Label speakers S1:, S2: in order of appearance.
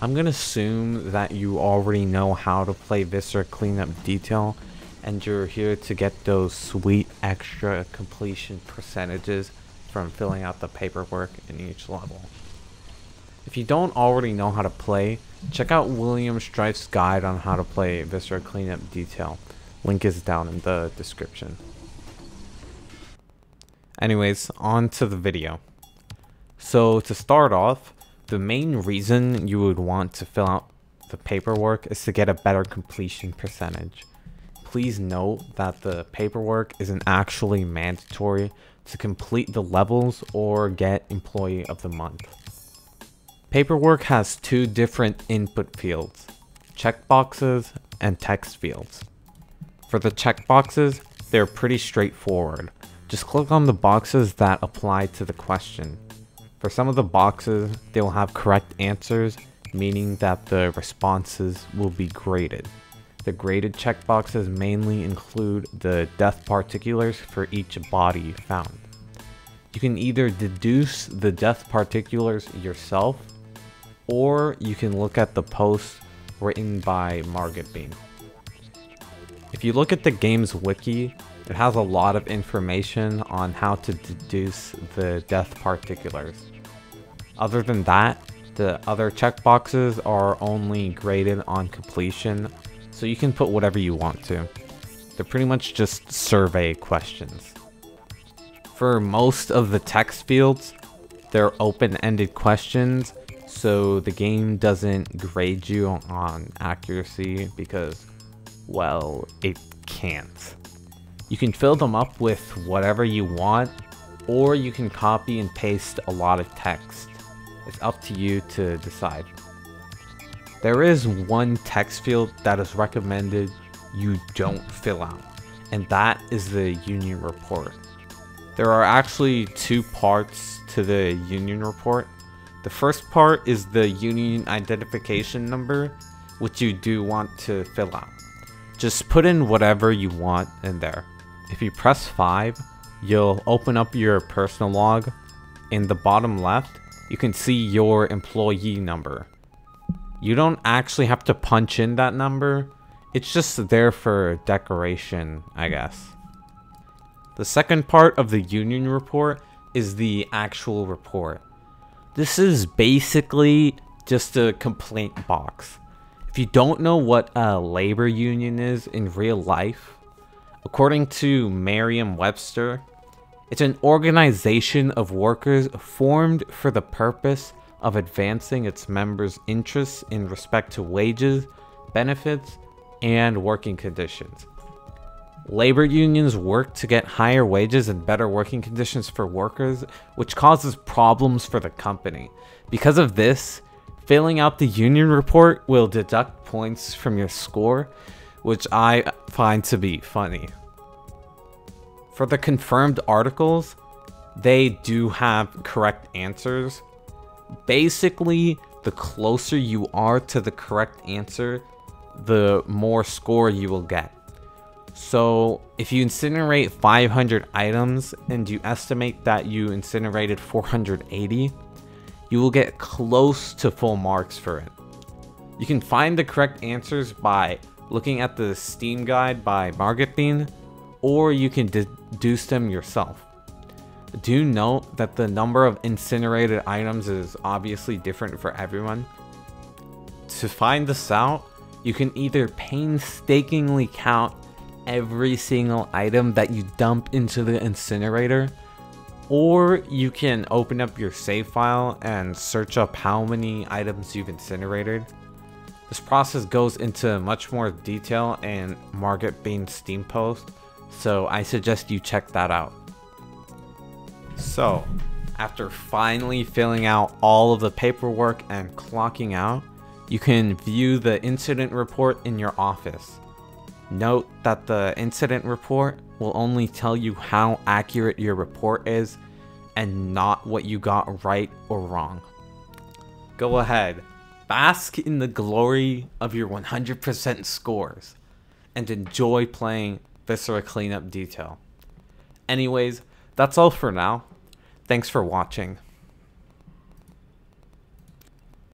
S1: I'm gonna assume that you already know how to play Viscera Cleanup Detail and you're here to get those sweet extra completion percentages from filling out the paperwork in each level. If you don't already know how to play, check out William Strife's guide on how to play Viscera Cleanup Detail. Link is down in the description. Anyways, on to the video. So to start off, the main reason you would want to fill out the paperwork is to get a better completion percentage. Please note that the paperwork isn't actually mandatory to complete the levels or get Employee of the Month. Paperwork has two different input fields, checkboxes and text fields. For the checkboxes, they're pretty straightforward. Just click on the boxes that apply to the question. For some of the boxes, they will have correct answers, meaning that the responses will be graded. The graded checkboxes mainly include the death particulars for each body found. You can either deduce the death particulars yourself, or you can look at the post written by Margot Bean. If you look at the game's wiki, it has a lot of information on how to deduce the death particulars. Other than that, the other checkboxes are only graded on completion, so you can put whatever you want to. They're pretty much just survey questions. For most of the text fields, they're open-ended questions, so the game doesn't grade you on accuracy because, well, it can't. You can fill them up with whatever you want, or you can copy and paste a lot of text. It's up to you to decide. There is one text field that is recommended you don't fill out, and that is the union report. There are actually two parts to the union report. The first part is the union identification number, which you do want to fill out. Just put in whatever you want in there. If you press 5, you'll open up your personal log. In the bottom left, you can see your employee number. You don't actually have to punch in that number. It's just there for decoration, I guess. The second part of the union report is the actual report. This is basically just a complaint box. If you don't know what a labor union is in real life, According to Merriam-Webster, it's an organization of workers formed for the purpose of advancing its members' interests in respect to wages, benefits, and working conditions. Labor unions work to get higher wages and better working conditions for workers, which causes problems for the company. Because of this, filling out the union report will deduct points from your score, which I find to be funny. For the confirmed articles, they do have correct answers. Basically, the closer you are to the correct answer, the more score you will get. So, if you incinerate 500 items and you estimate that you incinerated 480, you will get close to full marks for it. You can find the correct answers by looking at the Steam guide by Margot Bean, or you can deduce them yourself. Do note that the number of incinerated items is obviously different for everyone. To find this out, you can either painstakingly count every single item that you dump into the incinerator, or you can open up your save file and search up how many items you've incinerated. This process goes into much more detail in Margot Bean's Steam post, so I suggest you check that out. So, after finally filling out all of the paperwork and clocking out, you can view the incident report in your office. Note that the incident report will only tell you how accurate your report is and not what you got right or wrong. Go ahead, bask in the glory of your 100% scores, and enjoy playing Viscera Cleanup Detail. Anyways, that's all for now. Thanks for watching.